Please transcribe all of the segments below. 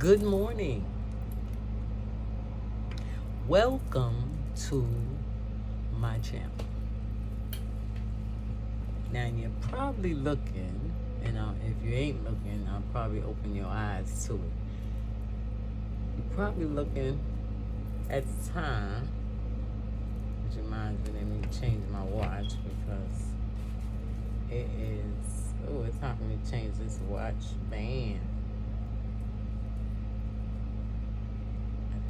Good morning. Welcome to my channel. Now you're probably looking, and uh, if you ain't looking, I'll probably open your eyes to it. You're probably looking at the time, which reminds me, let me change my watch because it is, oh, it's time for me to change this watch band.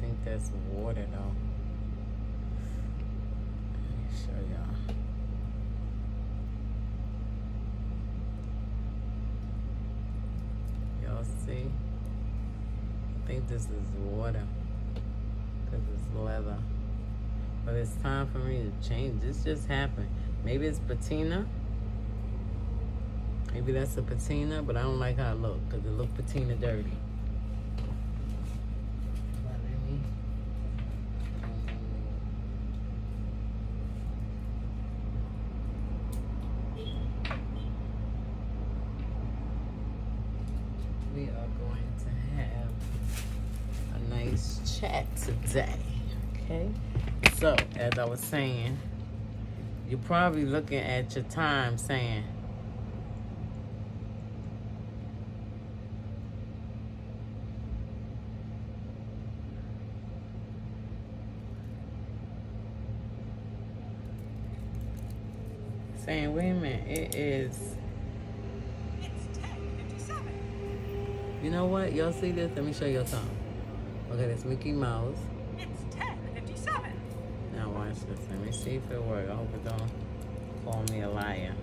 I think that's water though. Let me show y'all. Y'all see? I think this is water because it's leather. But it's time for me to change. This just happened. Maybe it's patina. Maybe that's a patina, but I don't like how it look because it look patina dirty. As I was saying, you're probably looking at your time saying, saying, wait a minute, it is, It's you know what? Y'all see this? Let me show you something. Okay, that's Mickey Mouse. It's 10:57. Now watch this. Let me see if it works. I hope it don't call me a liar.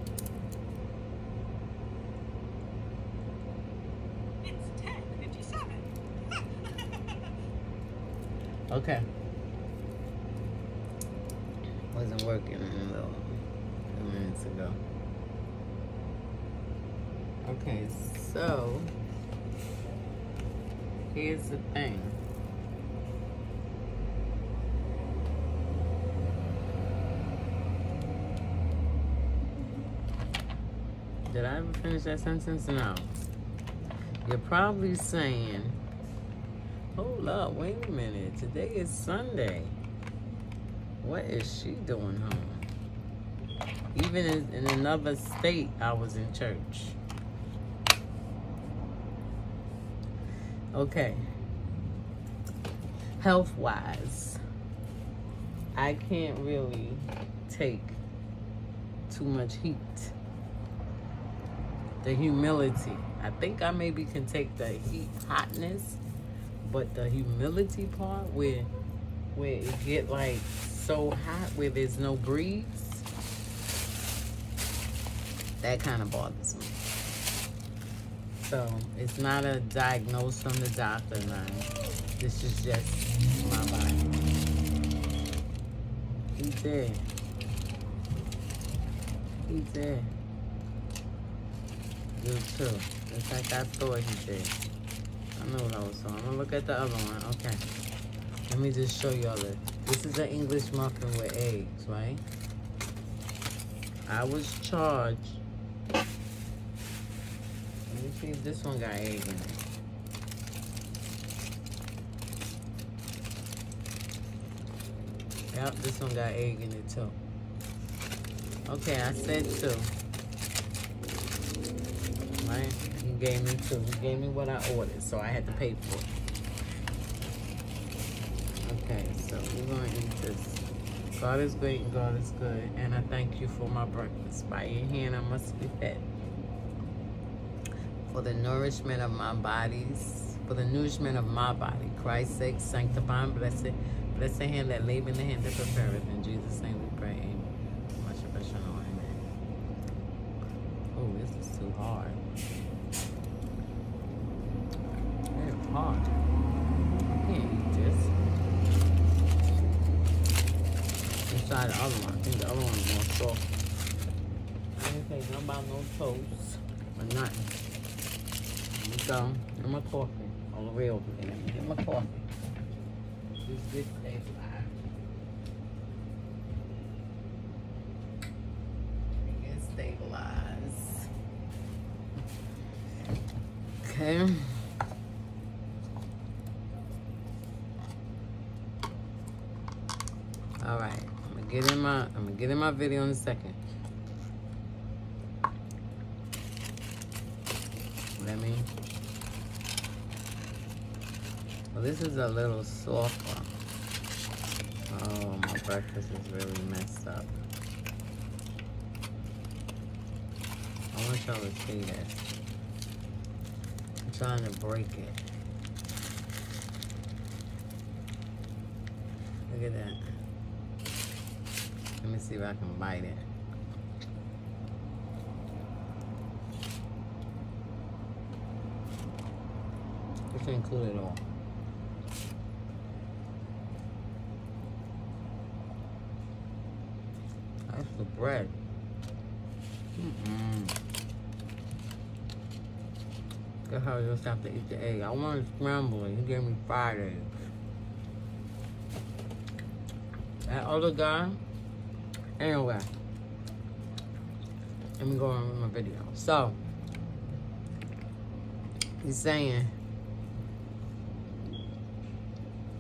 It's 10:57. Okay. Wasn't working a little few minutes ago. Okay, so here's the thing. Did I ever finish that sentence? No. You're probably saying, Hold up, wait a minute. Today is Sunday. What is she doing home? Even in, in another state, I was in church. Okay. Health wise, I can't really take too much heat. The humility. I think I maybe can take the heat hotness but the humility part where where it get like so hot where there's no breeze that kind of bothers me. So it's not a diagnosis from the doctor none. This is just my body. He did. He did you too just like I thought he did I know what I was talking. I'm gonna look at the other one. Okay. Let me just show y'all this. This is an English muffin with eggs, right? I was charged. Let me see if this one got egg in it. Yep, this one got egg in it too. Okay, I said two. Right? He gave me two. He gave me what I ordered, so I had to pay for it. Okay, so we're gonna eat this. God is great and God is good, and I thank you for my breakfast. By your hand I must be fed. For the nourishment of my bodies, for the nourishment of my body, Christ's sake, sanctify and bless it. Bless the hand that labor in the hand that prepareth. In Jesus' name we pray. Amen. Much affection, amen. Oh, hard. Very hard. I can't eat this. Try the other one. I think the other one is more soft. I didn't say nothing about no toast or nothing. Go. Get my coffee. All the way over here. Let me get my coffee. This this stays Okay. All right, I'm gonna get in my I'm gonna get in my video in a second. Let me. Well, this is a little soft. Oh, my breakfast is really messed up. I want y'all to see this. Trying to break it. Look at that. Let me see if I can bite it. Just include it all. That's the bread. I to eat the egg. I want to scramble it. He gave me fried eggs. That other guy, anyway. Let me go on with my video. So, he's saying,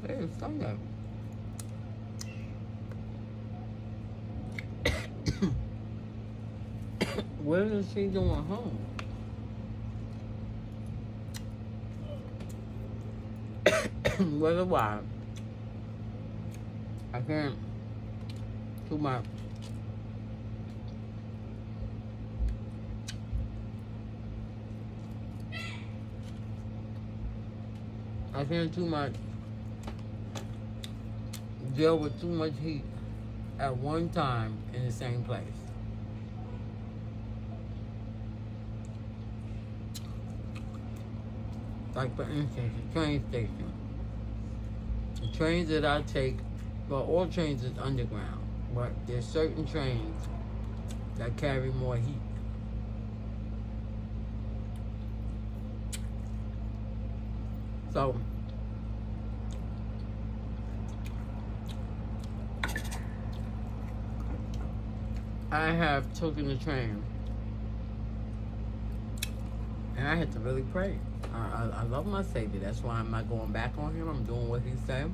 hey, Sunday. What is she doing home? Whether why? I can't too much. I can't too much deal with too much heat at one time in the same place. Like for instance, the train station. The trains that I take, well, all trains is underground, but there's certain trains that carry more heat. So, I have taken the train, and I had to really pray. I, I, I love my Savior. That's why I'm not going back on him. I'm doing what he said.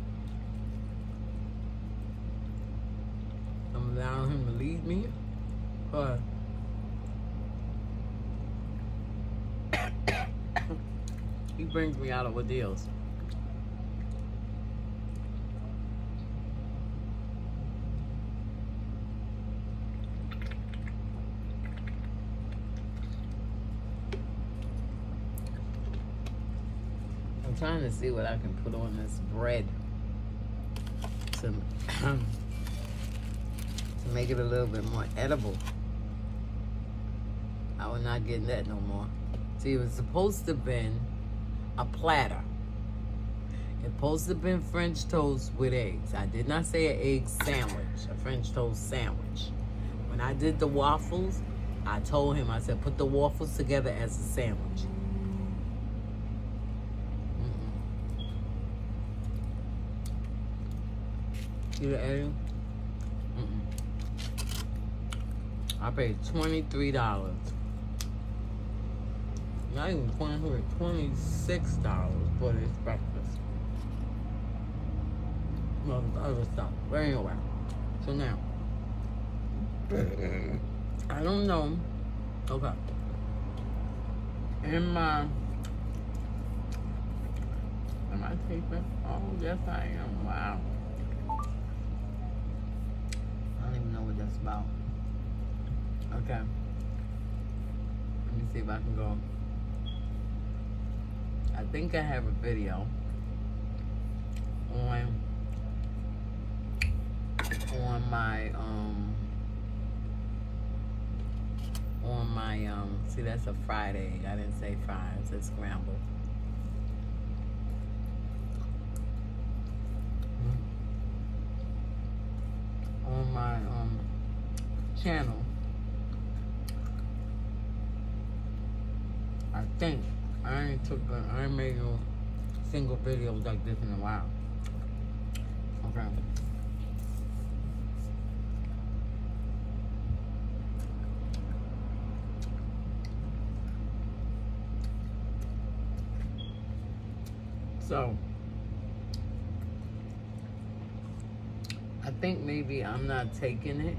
I'm allowing him to lead me. But he brings me out of ordeals. See what I can put on this bread to, to make it a little bit more edible. I was not getting that no more. See, it was supposed to have been a platter. It supposed to have been French toast with eggs. I did not say an egg sandwich, a French toast sandwich. When I did the waffles, I told him, I said, put the waffles together as a sandwich. See the? Mm-mm. I paid twenty-three dollars. Not even twenty three, twenty-six dollars for this breakfast. The other stuff. But anyway, so now I don't know. Okay. In my am I taping? Oh yes I am. Wow. I don't even know what that's about. Okay. Let me see if I can go. I think I have a video on on my um on my um see that's a fried egg. I didn't say fried, it said scrambled. on my um channel. I think I ain't took a, I ain't made no single videos like this in a while. Okay. So I think maybe I'm not taking it.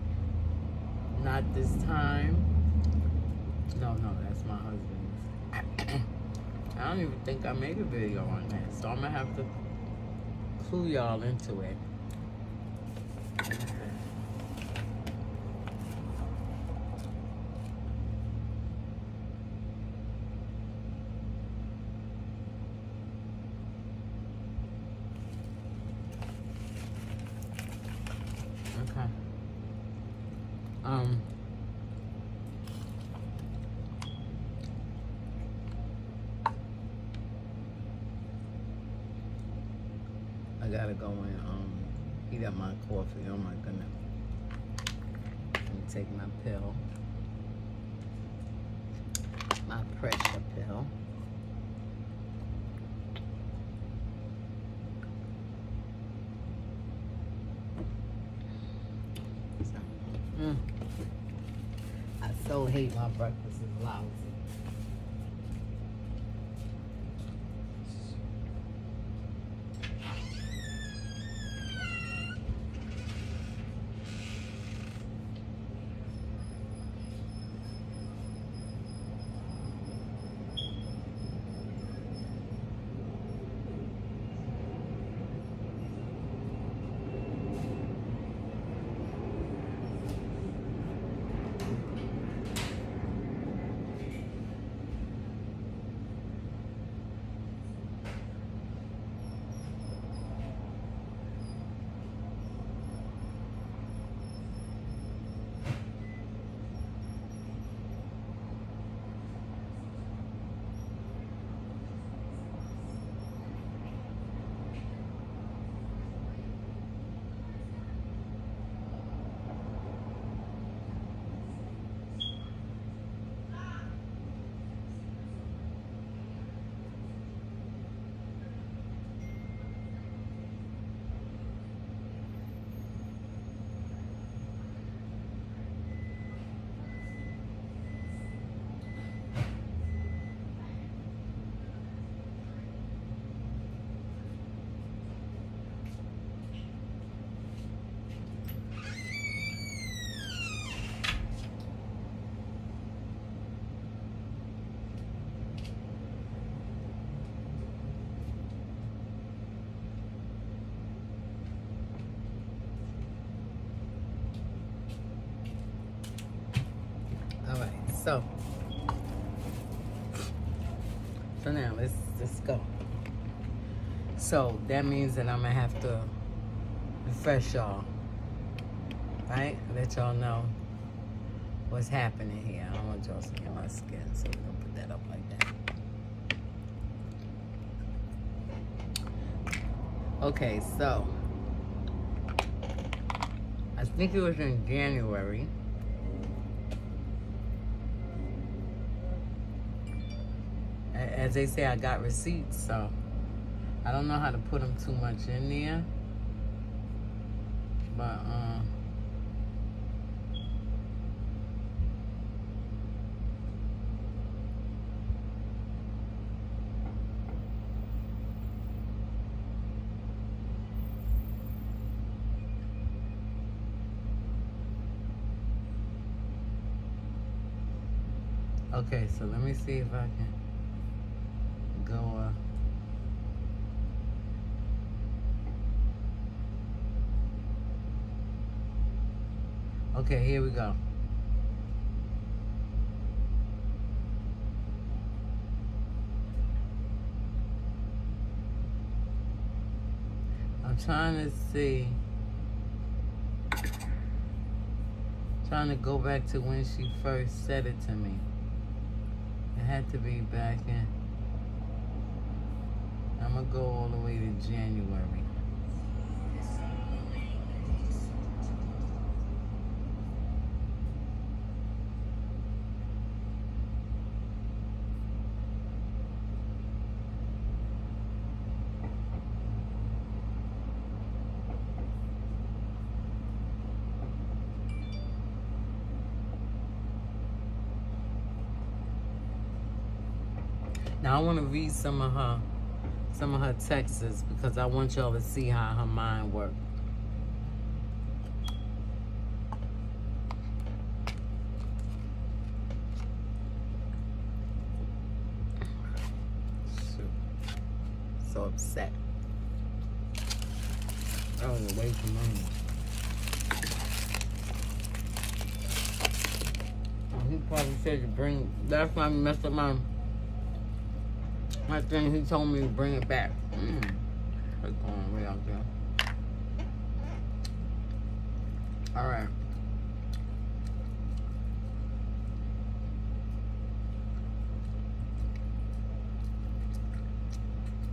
Not this time. No, no, that's my husband's. I don't even think I made a video on that. So I'm gonna have to clue y'all into it. So that means that I'm gonna have to refresh y'all, right? Let y'all know what's happening here. I don't want y'all seeing my skin, so we're gonna put that up like that. Okay, so I think it was in January. As they say, I got receipts, so I don't know how to put them too much in there. But, um, okay, so let me see if I can go, uh, Okay, here we go. I'm trying to see. Trying to go back to when she first said it to me. It had to be back in. I'm gonna go all the way to January. Now I want to read some of her some of her texts because I want y'all to see how her mind works. So upset. I was away from. He probably said to bring, that's why I messed up my he told me to bring it back. Mm. It's going way out there. All right.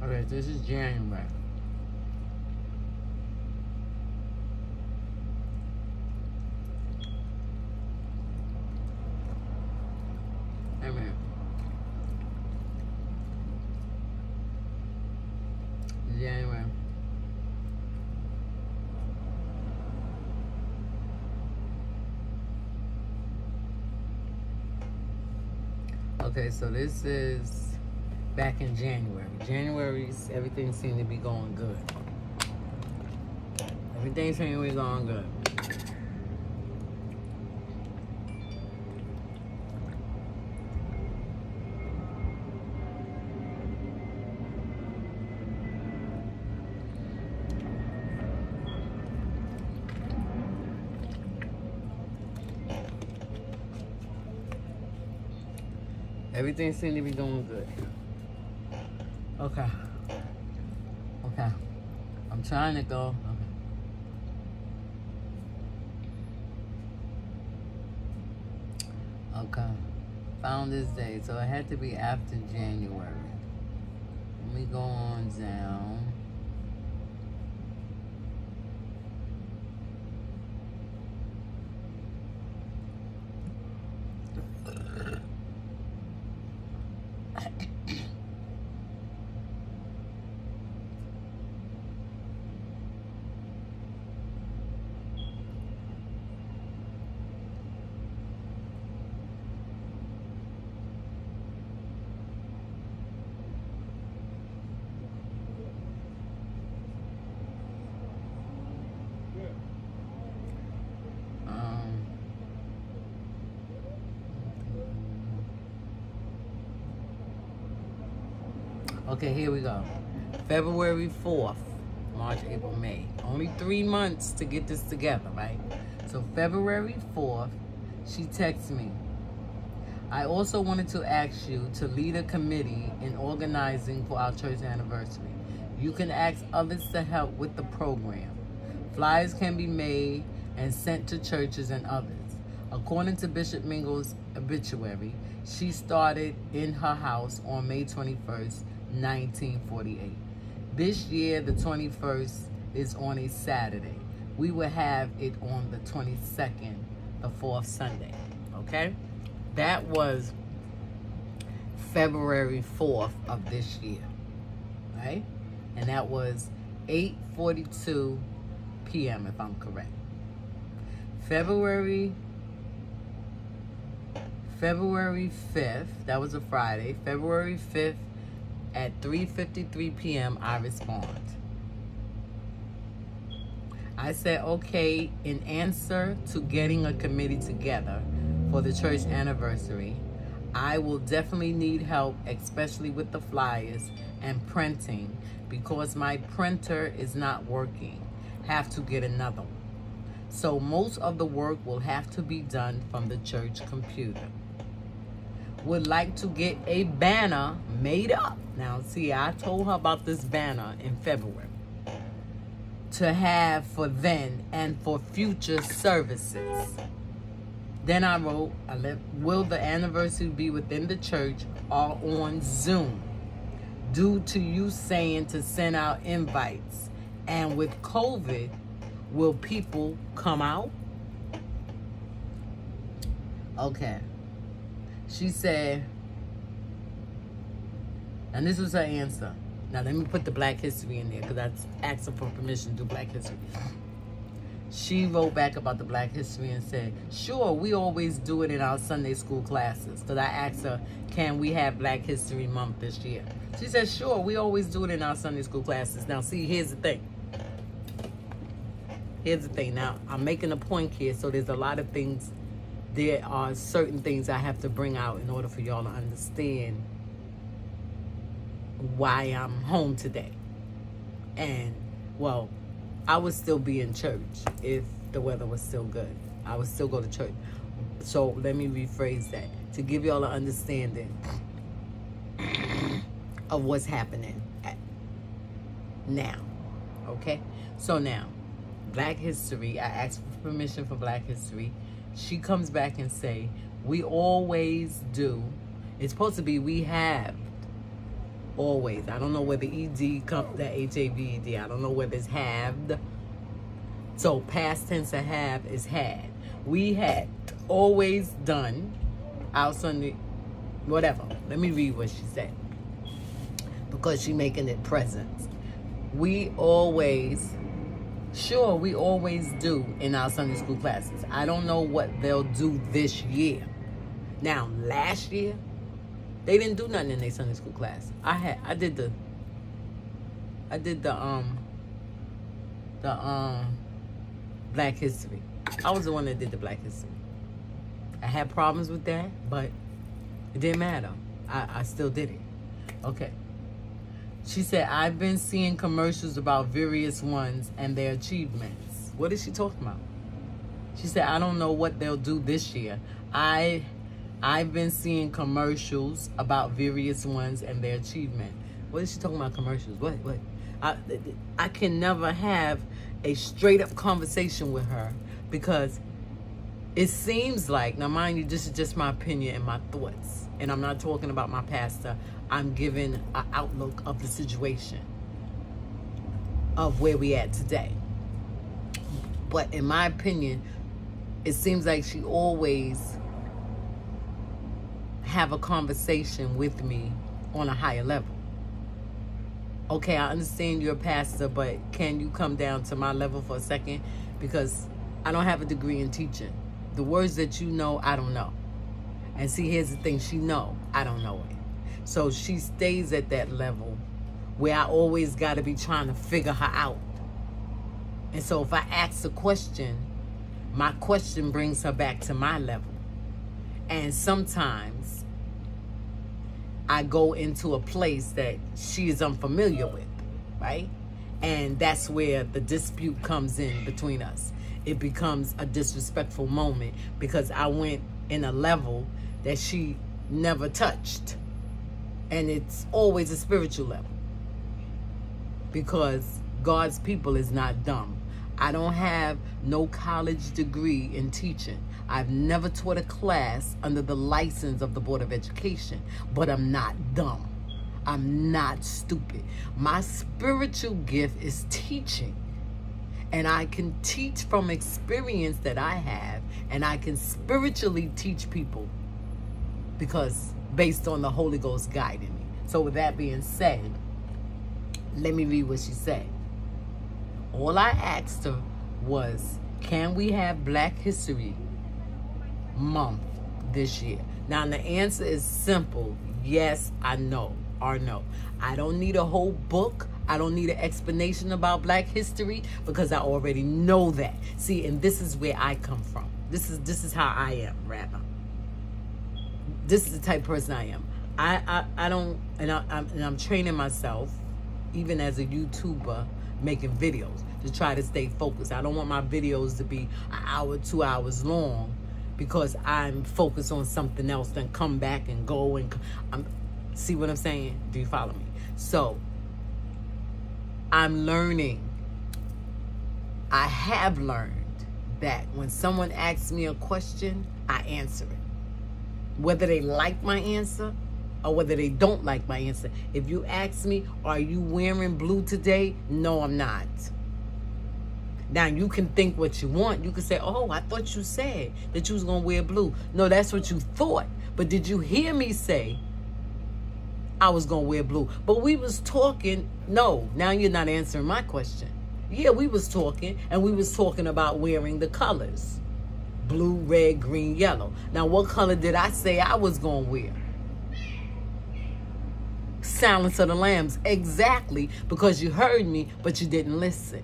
Okay, this is January. Amen. January. Okay, so this is back in January. January's everything seemed to be going good. Everything seemed to be going good. Everything seemed to be doing good. Okay. Okay. I'm trying to go. Okay. Okay. Found this day. So it had to be after January. Let me go on down. Um, okay, here we go. February 4th, March, April, May. Only three months to get this together, right? So February 4th, she texts me. I also wanted to ask you to lead a committee in organizing for our church anniversary. You can ask others to help with the program. Flyers can be made and sent to churches and others. According to Bishop Mingle's obituary, she started in her house on May 21st, 1948. This year, the 21st is on a Saturday. We will have it on the 22nd, the fourth Sunday. Okay? That was February 4th of this year. Right? And that was 8:42 p.m. if I'm correct. February February 5th, that was a Friday. February 5th at 3:53 p.m. I respond. I said, "Okay, in answer to getting a committee together for the church anniversary, I will definitely need help, especially with the flyers and printing because my printer is not working. Have to get another one. So most of the work will have to be done from the church computer. Would like to get a banner made up. Now, see, I told her about this banner in February to have for then and for future services. Then I wrote, will the anniversary be within the church or on Zoom? Due to you saying to send out invites. And with COVID, will people come out? Okay. She said, and this was her answer. Now let me put the Black History in there because I asked her for permission to do Black History. She wrote back about the Black History and said, "Sure, we always do it in our Sunday school classes." Because I asked her, "Can we have Black History Month this year?" She said, "Sure, we always do it in our Sunday school classes." Now, see, here's the thing. Here's the thing. Now, I'm making a point here, so there's a lot of things. There are certain things I have to bring out in order for y'all to understand why I'm home today. And, well, I would still be in church if the weather was still good. I would still go to church. So let me rephrase that to give y'all an understanding of what's happening now. Okay? So now, Black History, I asked for permission for Black History. She comes back and say, we always do. It's supposed to be we have always. I don't know whether ED comes the H A V E D. I don't know whether it's halved. So past tense of have is had. We had always done our Sunday, whatever. Let me read what she said because she making it present. We always, sure, we always do in our Sunday school classes. I don't know what they'll do this year. Now, last year, they didn't do nothing in their Sunday school class. I had, I did the, I did the, um, the, um, Black History. I was the one that did the Black History. I had problems with that, but it didn't matter. I, I still did it. Okay. She said, I've been seeing commercials about various ones and their achievements. What is she talking about? She said, I don't know what they'll do this year. I I've been seeing commercials about various ones and their achievement. What is she talking about commercials? What what? I I can never have a straight up conversation with her because it seems like now mind you this is just my opinion and my thoughts and i'm not talking about my pastor. I'm giving an outlook of the situation of where we at today. But in my opinion it seems like she always have a conversation with me on a higher level. Okay i understand you're a pastor but can you come down to my level for a second? Because i don't have a degree in teaching. The words that you know, I don't know. And see, here's the thing, she know, I don't know it. So she stays at that level where I always got to be trying to figure her out. And so if I ask a question, my question brings her back to my level. And sometimes I go into a place that she is unfamiliar with, right? And that's where the dispute comes in between us it becomes a disrespectful moment because I went in a level that she never touched. And it's always a spiritual level. Because God's people is not dumb. I don't have no college degree in teaching. I've never taught a class under the license of the Board of Education, but I'm not dumb. I'm not stupid. My spiritual gift is teaching and I can teach from experience that I have, and I can spiritually teach people because based on the Holy Ghost guiding me. So, with that being said, let me read what she said. All I asked her was, Can we have Black History Month this year? Now, the answer is simple yes, I know, or no. I don't need a whole book. I don't need an explanation about black history because I already know that. See, and this is where I come from. This is this is how I am, rather. This is the type person I am. I I, I don't and I I'm, and I'm training myself even as a YouTuber making videos to try to stay focused. I don't want my videos to be an hour, 2 hours long because I'm focused on something else then come back and go and I'm see what I'm saying? Do you follow me? So, I'm learning. I have learned that when someone asks me a question, I answer it. Whether they like my answer or whether they don't like my answer. If you ask me, are you wearing blue today? No, I'm not. Now you can think what you want. You can say, "Oh, I thought you said that you was gonna wear blue." No, that's what you thought. But did you hear me say I was gonna wear blue. But we was talking. No, now you're not answering my question. Yeah, we was talking, and we was talking about wearing the colors: blue, red, green, yellow. Now, what color did I say I was gonna wear? Silence of the Lambs. Exactly, because you heard me, but you didn't listen.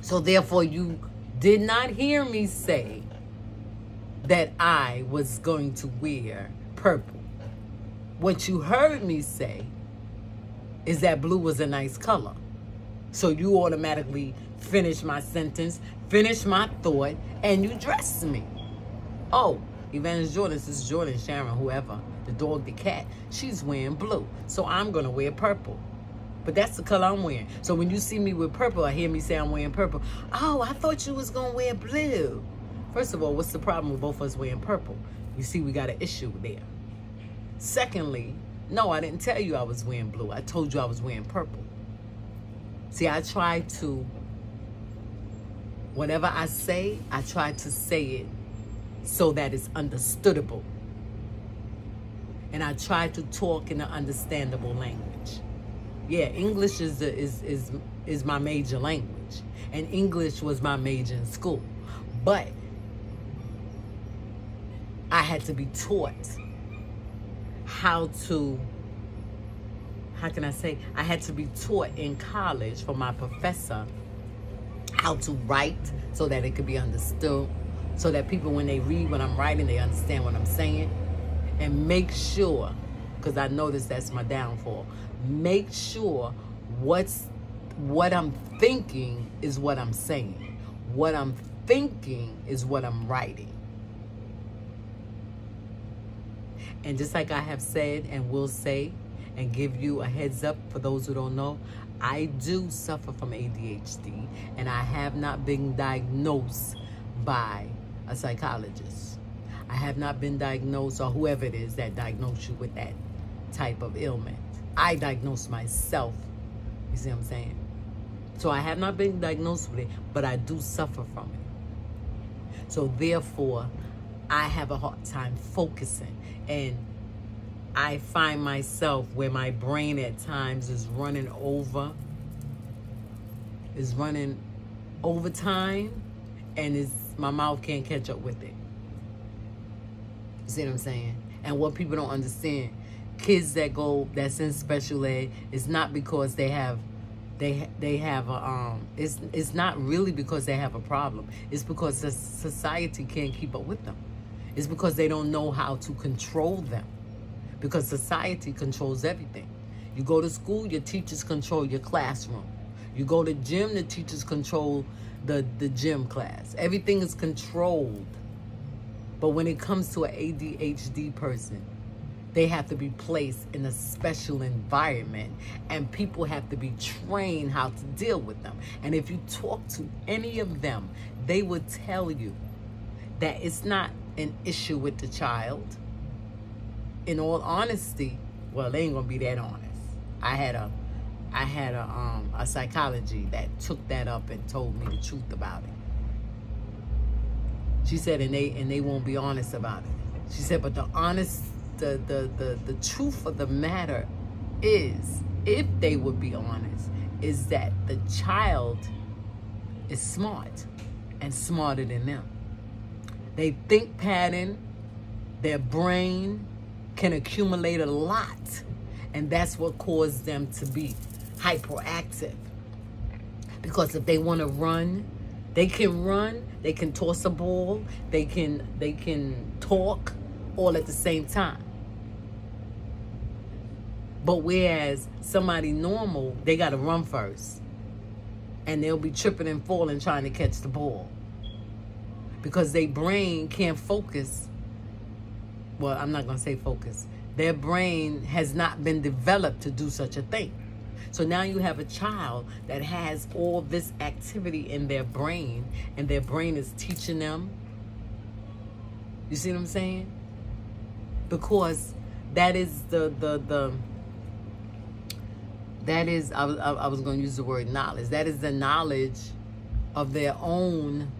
So therefore, you did not hear me say that I was going to wear purple what you heard me say is that blue was a nice color. So you automatically finish my sentence, finish my thought, and you dress me. Oh, Evangelist Jordan, this is Jordan, Sharon, whoever, the dog, the cat, she's wearing blue. So I'm going to wear purple. But that's the color I'm wearing. So when you see me with purple, I hear me say I'm wearing purple. Oh, I thought you was going to wear blue. First of all, what's the problem with both of us wearing purple? You see, we got an issue there. Secondly, no, I didn't tell you I was wearing blue. I told you I was wearing purple. See, I try to, whatever I say, I try to say it so that it's understandable. And I try to talk in an understandable language. Yeah, English is, is, is, is my major language. And English was my major in school. But I had to be taught how to how can I say I had to be taught in college for my professor how to write so that it could be understood so that people when they read what I'm writing they understand what I'm saying. And make sure because I noticed that's my downfall make sure what's what I'm thinking is what I'm saying. What I'm thinking is what I'm writing. And just like I have said and will say and give you a heads up for those who don't know, I do suffer from ADHD and I have not been diagnosed by a psychologist. I have not been diagnosed or whoever it is that diagnosed you with that type of ailment. I diagnosed myself. You see what I'm saying? So I have not been diagnosed with it, but I do suffer from it. So therefore, I have a hard time focusing. And I find myself where my brain at times is running over, is running overtime, and is my mouth can't catch up with it. You see what I'm saying? And what people don't understand, kids that go that's in special ed, is not because they have they they have a um it's it's not really because they have a problem. It's because the society can't keep up with them it's because they don't know how to control them. Because society controls everything. You go to school, your teachers control your classroom. You go to gym, the teachers control the, the gym class. Everything is controlled. But when it comes to an ADHD person, they have to be placed in a special environment and people have to be trained how to deal with them. And if you talk to any of them, they would tell you that it's not an issue with the child. In all honesty, well, they ain't gonna be that honest. I had a I had a um a psychology that took that up and told me the truth about it. She said and they and they won't be honest about it. She said, but the honest the the the, the truth of the matter is, if they would be honest, is that the child is smart and smarter than them. They think pattern, their brain can accumulate a lot. And that's what caused them to be hyperactive. Because if they want to run, they can run, they can toss a ball, they can they can talk all at the same time. But whereas somebody normal, they got to run first. And they'll be tripping and falling trying to catch the ball because their brain can't focus. Well, I'm not going to say focus. Their brain has not been developed to do such a thing. So now you have a child that has all this activity in their brain, and their brain is teaching them. You see what I'm saying? Because that is the the the that is I, I, I was going to use the word knowledge. That is the knowledge of their own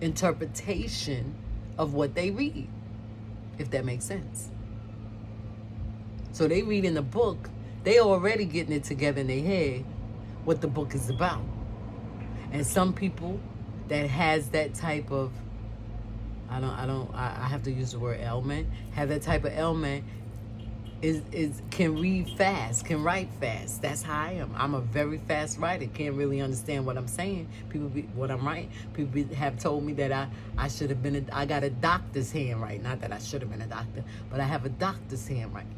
interpretation of what they read, if that makes sense. So they read in the book, they already getting it together in their head what the book is about. And some people that has that type of I don't I don't I, I have to use the word ailment, have that type of ailment is is can read fast, can write fast. That's how I am. I'm a very fast writer. Can't really understand what I'm saying. People be what I'm writing. People be, have told me that I I should have been a, I got a doctor's handwriting. Not that I should have been a doctor, but I have a doctor's handwriting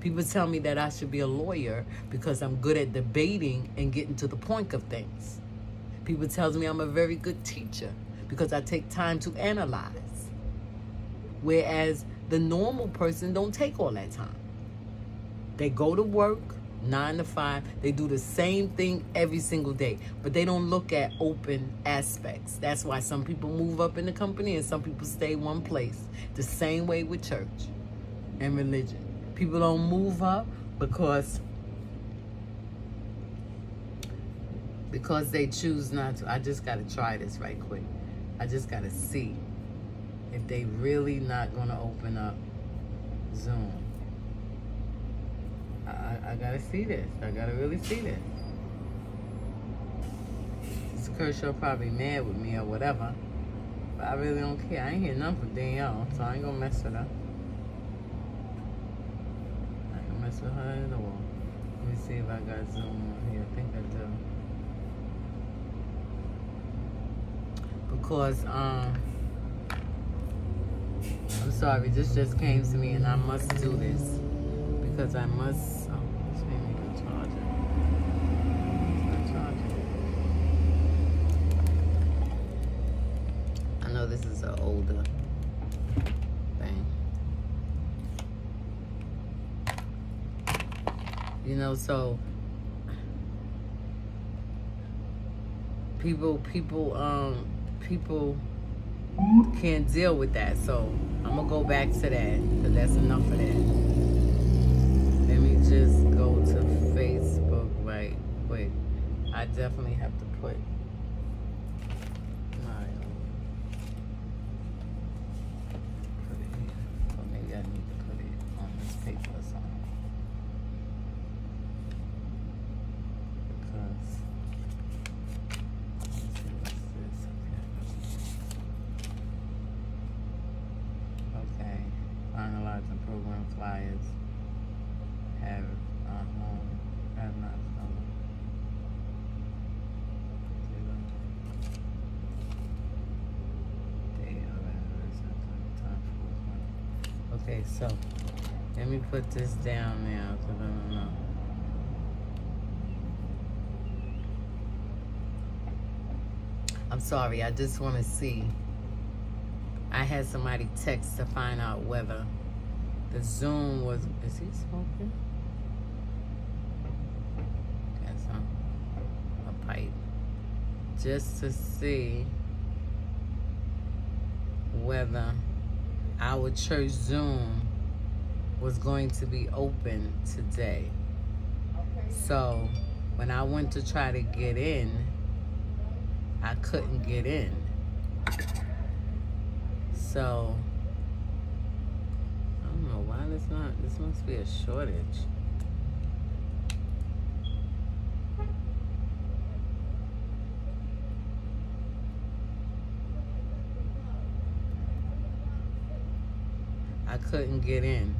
People tell me that I should be a lawyer because I'm good at debating and getting to the point of things. People tells me I'm a very good teacher because I take time to analyze. Whereas the normal person don't take all that time. They go to work, nine to five. They do the same thing every single day, but they don't look at open aspects. That's why some people move up in the company and some people stay one place. The same way with church and religion. People don't move up because because they choose not to. I just got to try this right quick. I just got to see if they really not going to open up Zoom. I, I gotta see this. I gotta really see this. This Kershaw probably mad with me or whatever. But I really don't care. I ain't hear nothing from Danielle, so I ain't gonna mess with her. I ain't gonna mess with her at all. Let me see if I got Zoom on here. I think I do. Because, um, I'm sorry, this just came to me and I must do this. Because I must know, so people people um people can't deal with that. So I'm gonna go back to that because that's enough of that. Let me just go to Facebook right quick. I definitely have to put put this down now because I don't know. I'm sorry, I just want to see. I had somebody text to find out whether the Zoom was. Is he smoking? Got some. A pipe. Just to see whether our church Zoom was going to be open today. So when I went to try to get in, I couldn't get in. So I don't know why this not this must be a shortage. I couldn't get in.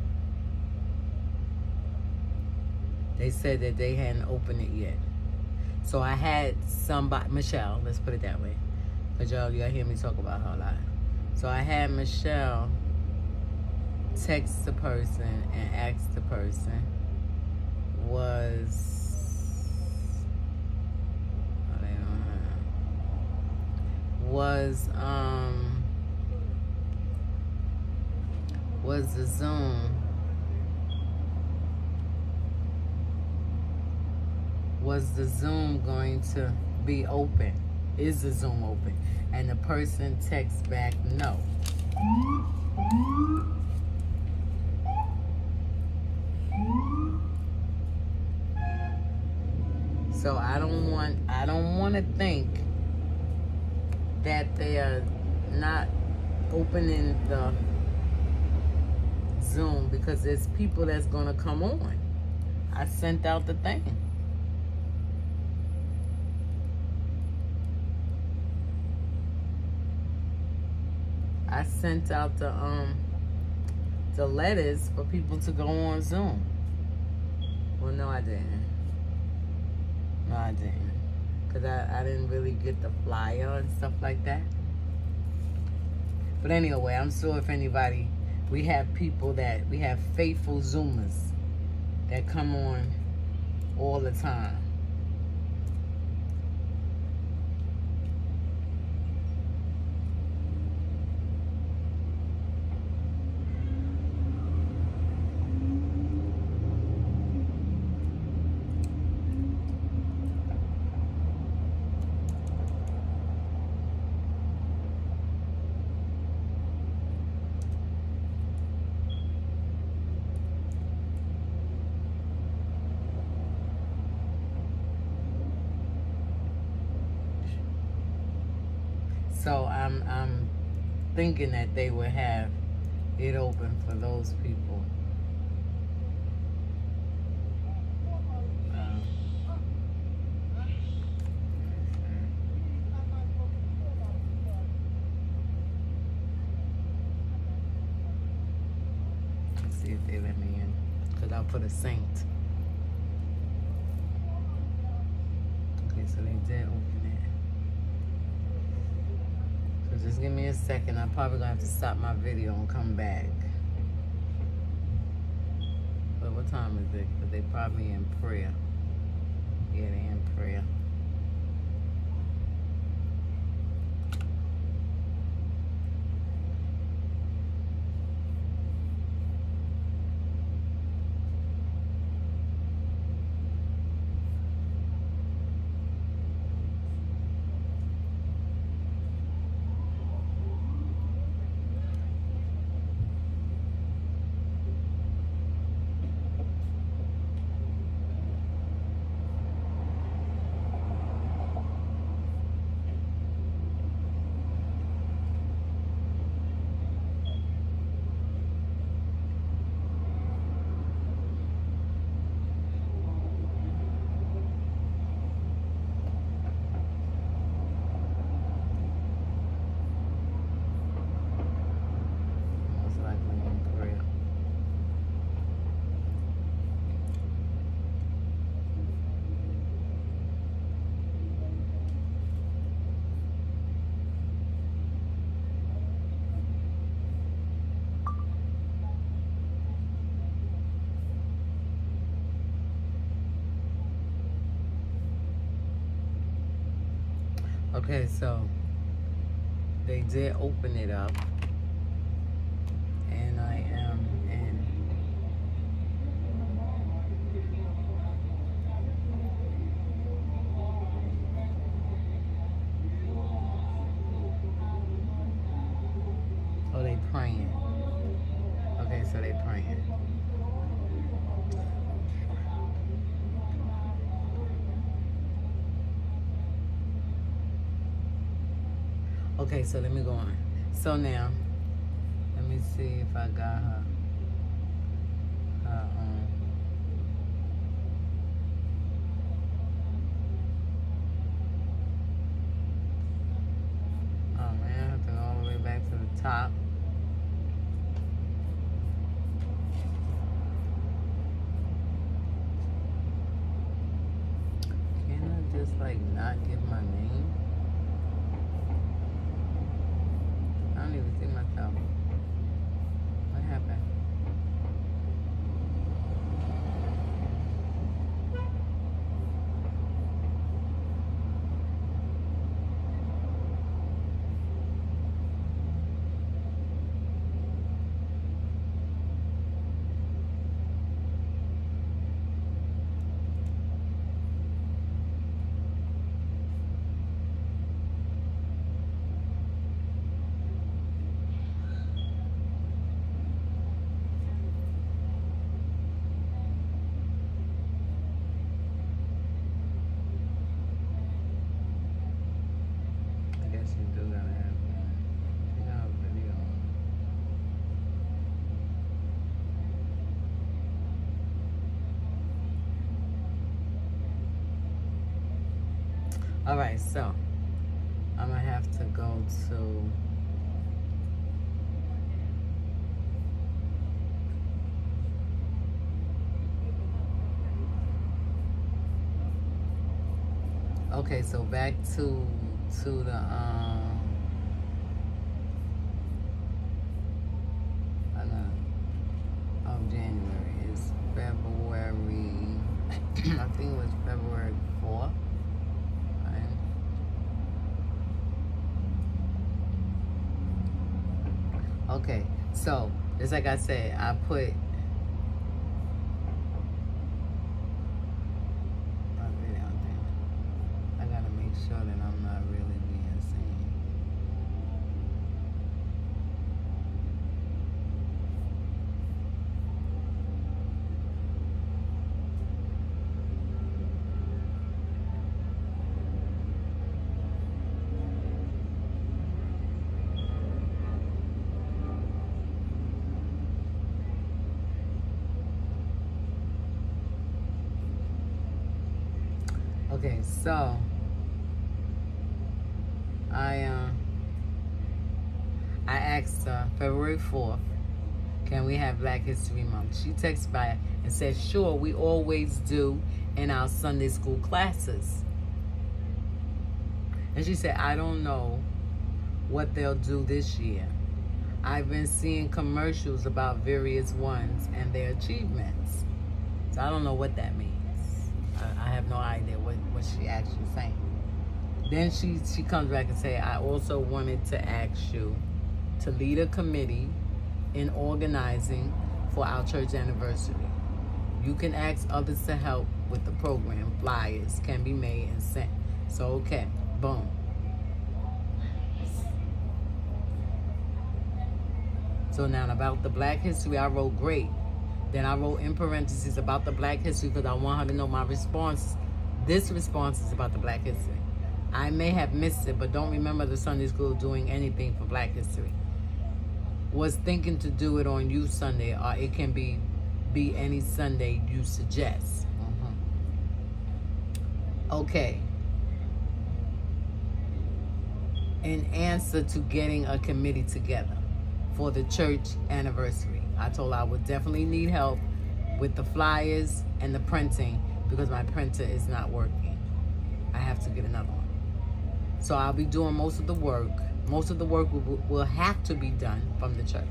They said that they hadn't opened it yet. So I had somebody, Michelle, let's put it that way. Because y'all, y'all hear me talk about her a lot. So I had Michelle text the person and ask the person was oh, was um was the Zoom was the Zoom going to be open? Is the Zoom open? And the person texts back no. So I don't want I don't want to think that they are not opening the Zoom because there's people that's going to come on. I sent out the thing. I sent out the um the letters for people to go on Zoom. Well, no, I didn't. No, I didn't. Because I, I didn't really get the flyer and stuff like that. But anyway, I'm sure if anybody we have people that we have faithful zoomers that come on all the time. So I'm I'm thinking that they would have it open for those people. Um, let's see if they let me in. Because I'll put a saint. Okay, so they did open it. Just give me a second. I'm probably gonna have to stop my video and come back. But what time is it? Because they probably in prayer. Yeah, they in prayer. Most likely in prayer. Okay, so they did open it up so let me go on. So now, let me see if I got her um, oh man, I have to go all the way back to the top. Can I just like not give my name? I don't even see myself. What happened? I guess you do gotta have one. You gotta have a video. All right, so I'm gonna have to go to. Okay, so back to to the um. Of January is February I think it was February 4th. Right? Okay, so just like I said, I put my video there. I gotta make sure that I'm not really being seen. Okay, so I uh, I asked her February fourth, can we have Black History Month? She texted back and said, sure, we always do in our Sunday school classes. And she said, I don't know what they'll do this year. I've been seeing commercials about various ones and their achievements. So I don't know what that means. I, I have no idea what, what she actually saying. Then she, she comes back and say, I also wanted to ask you to lead a committee in organizing for our church anniversary. You can ask others to help with the program. Flyers can be made and sent. So, okay, boom. So now about the black history, I wrote great. Then I wrote in parentheses about the black history because I want her to know my response. This response is about the black history. I may have missed it, but don't remember the Sunday school doing anything for black history. Was thinking to do it on Youth Sunday, or it can be be any Sunday you suggest. Mhm. Okay. In answer to getting a committee together for the church anniversary. I told I would definitely need help with the flyers and the printing because my printer is not working. I have to get another one. So I'll be doing most of the work. Most of the work will, will have to be done from the church.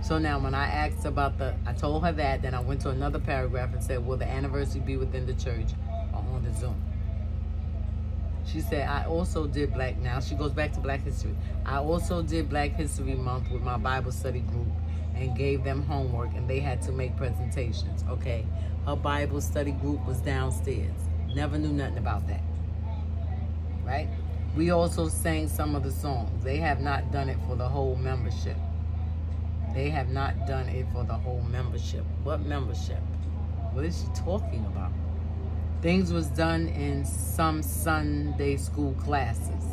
So now when I asked about the, I told her that, then I went to another paragraph and said, will the anniversary be within the church or on the Zoom? She said, I also did Black, now she goes back to Black History. I also did Black History Month with my Bible study group and gave them homework and they had to make presentations, okay? Her Bible study group was downstairs. Never knew nothing about that, right? We also sang some of the songs. They have not done it for the whole membership. They have not done it for the whole membership. What membership? What is she talking about? Things was done in some Sunday school classes.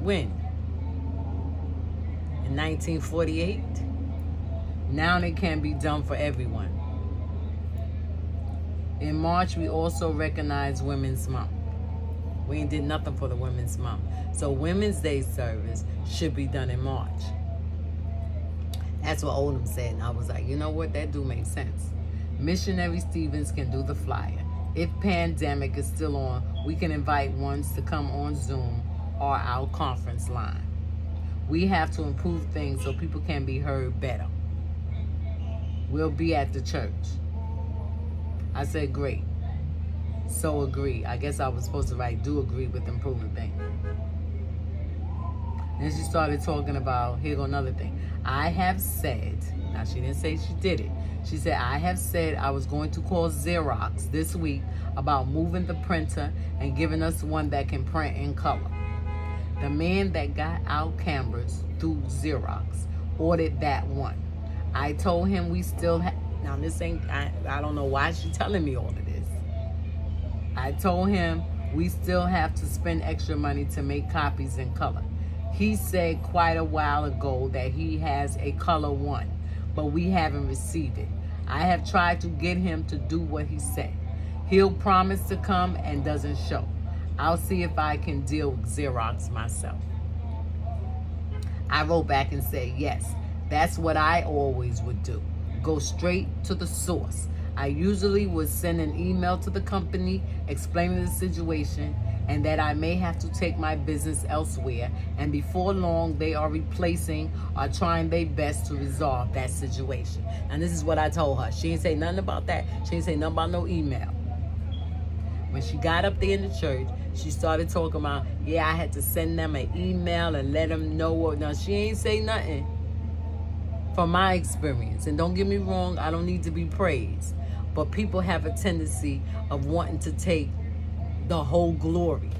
When? In 1948? Now it can be done for everyone. In March, we also recognize Women's Month. We ain't did nothing for the Women's Month. So Women's Day service should be done in March. That's what Oldham said. And I was like, you know what? That do make sense. Missionary Stevens can do the flyer. If pandemic is still on, we can invite ones to come on Zoom or our conference line. We have to improve things so people can be heard better. We'll be at the church. I said, great. So agree. I guess I was supposed to write, do agree with improving things. Then she started talking about, here go another thing. I have said, now she didn't say she did it. She said, I have said I was going to call Xerox this week about moving the printer and giving us one that can print in color. The man that got our cameras through Xerox ordered that one. I told him we still have, now this ain't, I, I don't know why she's telling me all of this. I told him we still have to spend extra money to make copies in color. He said quite a while ago that he has a color one, but we haven't received it. I have tried to get him to do what he said. He'll promise to come and doesn't show. I'll see if I can deal with Xerox myself. I wrote back and said, yes, that's what I always would do. Go straight to the source. I usually would send an email to the company explaining the situation and that I may have to take my business elsewhere. And before long, they are replacing or trying their best to resolve that situation. And this is what I told her. She didn't say nothing about that. She didn't say nothing about no email. When she got up there in the church, she started talking about, yeah, I had to send them an email and let them know what. Now, she ain't say nothing from my experience. And don't get me wrong, I don't need to be praised. But people have a tendency of wanting to take the whole glory.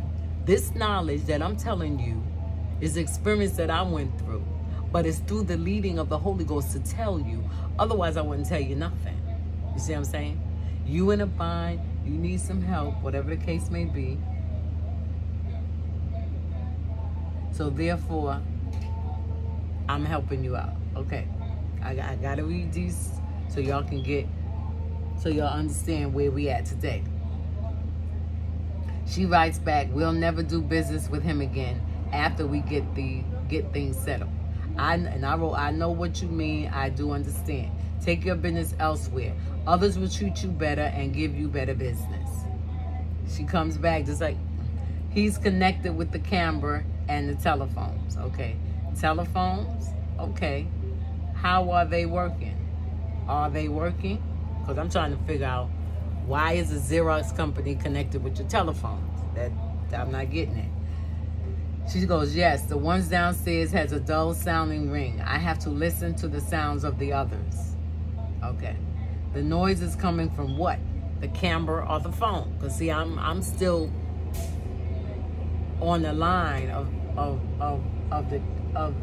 This knowledge that I'm telling you is experience that I went through, but it's through the leading of the Holy Ghost to tell you. Otherwise, I wouldn't tell you nothing. You see what I'm saying? You in a bind, you need some help, whatever the case may be. So therefore, I'm helping you out. Okay. I, I got to read these so y'all can get, so y'all understand where we at today. She writes back, we'll never do business with him again after we get the get things settled. I and I wrote, I know what you mean. I do understand. Take your business elsewhere. Others will treat you better and give you better business. She comes back just like he's connected with the camera and the telephones. Okay. Telephones, okay. How are they working? Are they working? Because I'm trying to figure out why is a Xerox company connected with your telephones? That, I'm not getting it. She goes, yes, the ones downstairs has a dull sounding ring. I have to listen to the sounds of the others. Okay. The noise is coming from what? The camera or the phone? Because see, I'm I'm still on the line of of of of the of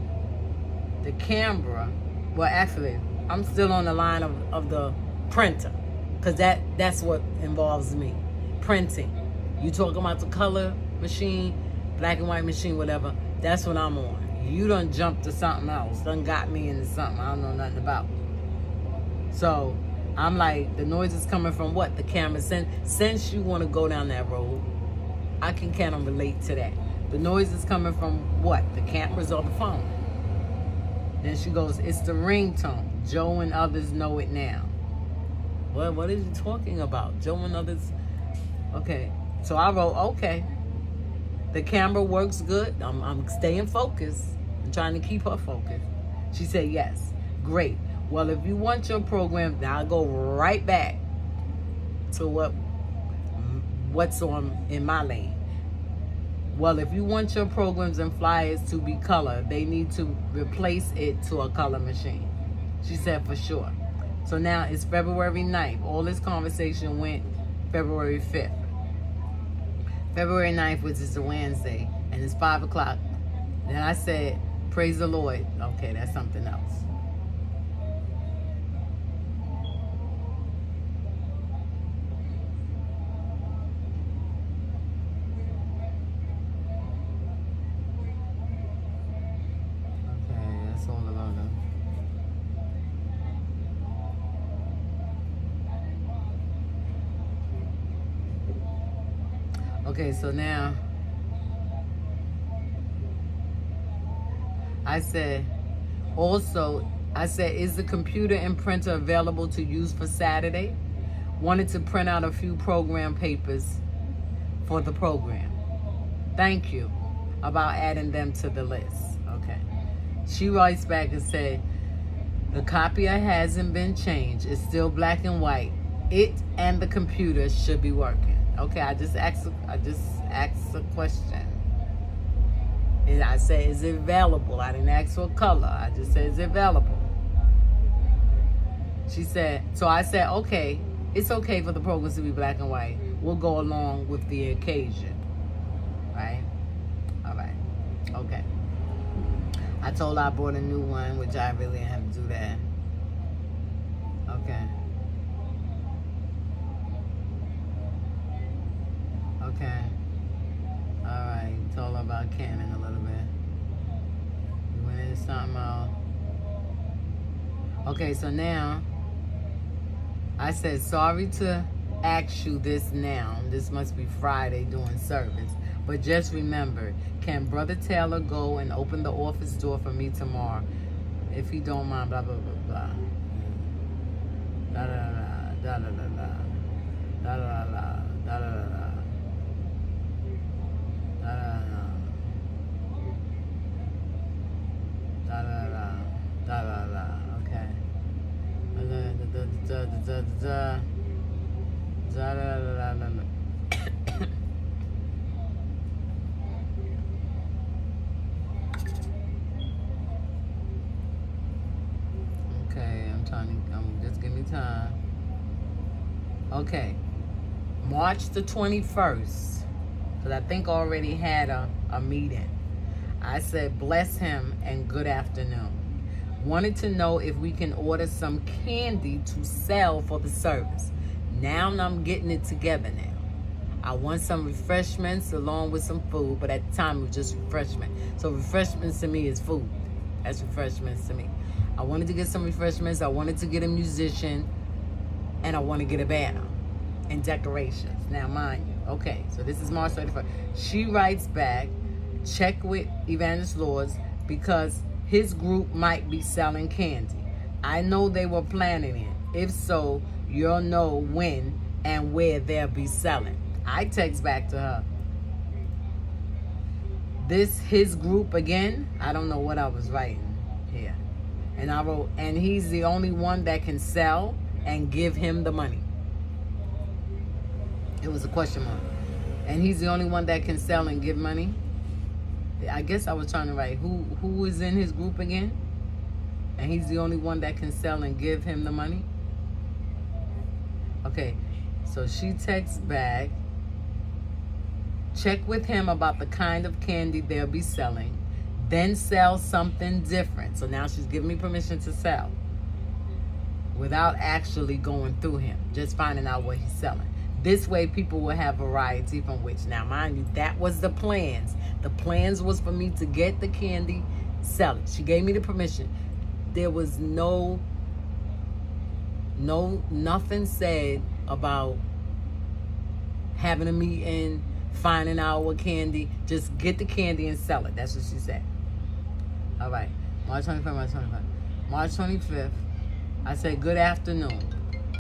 the camera. Well, actually, I'm still on the line of, of the printer because that that's what involves me printing you talking about the color machine black and white machine whatever that's what i'm on you don't jump to something else done got me into something i don't know nothing about so i'm like the noise is coming from what the camera since since you want to go down that road i can kind of relate to that the noise is coming from what the cameras or the phone then she goes it's the ringtone joe and others know it now what what is he talking about? Joe and others. Okay. So I wrote, okay. The camera works good. I'm I'm staying focused. I'm trying to keep her focused. She said, yes. Great. Well, if you want your program, now I'll go right back to what what's on in my lane. Well, if you want your programs and flyers to be color, they need to replace it to a color machine. She said, for sure. So now it's February 9th. All this conversation went February 5th. February 9th, which is a Wednesday, and it's 5 o'clock. Then I said, Praise the Lord. Okay, that's something else. So now I said, also, I said, is the computer and printer available to use for Saturday? Wanted to print out a few program papers for the program. Thank you. About adding them to the list. Okay. She writes back and said, the copier hasn't been changed. It's still black and white. It and the computer should be working. Okay, I just asked. I just asked a question, and I said, "Is it available?" I didn't ask for color. I just said, "Is it available?" She said. So I said, "Okay, it's okay for the programs to be black and white. We'll go along with the occasion, right? All right, okay." I told her I bought a new one, which I really didn't have to do that. Okay. Okay. Alright, told her about Canon a little bit. We went into something else. Okay, so now I said sorry to ask you this now. This must be Friday doing service. But just remember, can Brother Taylor go and open the office door for me tomorrow? If he don't mind, blah, blah, blah, blah. Blah. Da da da da. Da da da da. Da da da da. Da da da. Da da da. Da da da. Okay. Da da da da da da da. Da da da da da. Okay, I'm trying to, um, just give me time. Okay, March the 21st, because I think I already had a, a meeting. I said, bless him and good afternoon. Wanted to know if we can order some candy to sell for the service. Now I'm getting it together now. I want some refreshments along with some food, but at the time it was just refreshment. So refreshments to me is food. That's refreshments to me. I wanted to get some refreshments. I wanted to get a musician, and I want to get a banner and decorations. Now, mind you, okay. So this is March 31st. She writes back, check with Evangelist Lords because his group might be selling candy. I know they were planning it. If so, you'll know when and where they'll be selling. I text back to her. This his group again. I don't know what I was writing here. And I wrote, and he's the only one that can sell and give him the money. It was a question mark. And he's the only one that can sell and give money. I guess I was trying to write who who is in his group again? And he's the only one that can sell and give him the money. Okay, so she texts back. Check with him about the kind of candy they'll be selling. Then sell something different. So now she's giving me permission to sell without actually going through him, just finding out what he's selling. This way people will have variety from which. Now, mind you, that was the plans. The plans was for me to get the candy, sell it. She gave me the permission. There was no, no, nothing said about having a meeting, finding out what candy. Just get the candy and sell it. That's what she said. All right. March 25th, March 25th. March 25th, I said, good afternoon.